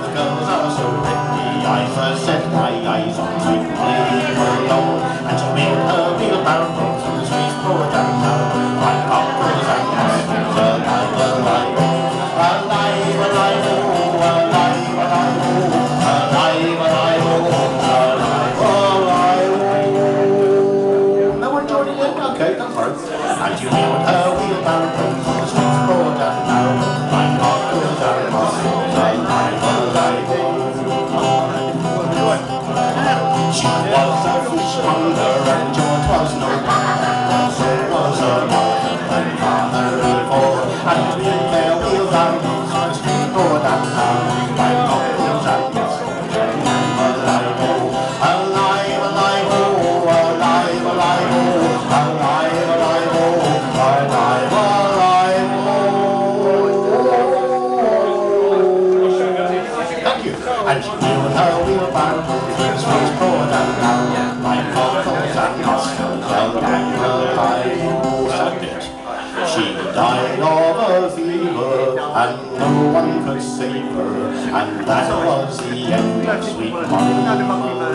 the girls are so pretty. I first set my eyes on sweet Molly Malone, and she wheeled her wheelbarrow through the streets, poor down now. My cockles and mustangs, alive, alive, oh, alive, alive, oh, alive, alive, oh, alive, alive, oh, alive, alive, oh. No one joining in? Okay, don't. And she wheeled her was a fishmonger and George And she wheeled her wheelbarrow the streets broad and down. My cockles and mustangs alive, alive, oh, subject. She died of a fever, and no one could save her, and that was the end of sweet Molly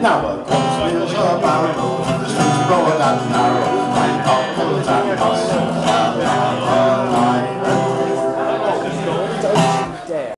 Now a coach wheels a barrow, the streets are broad and narrow.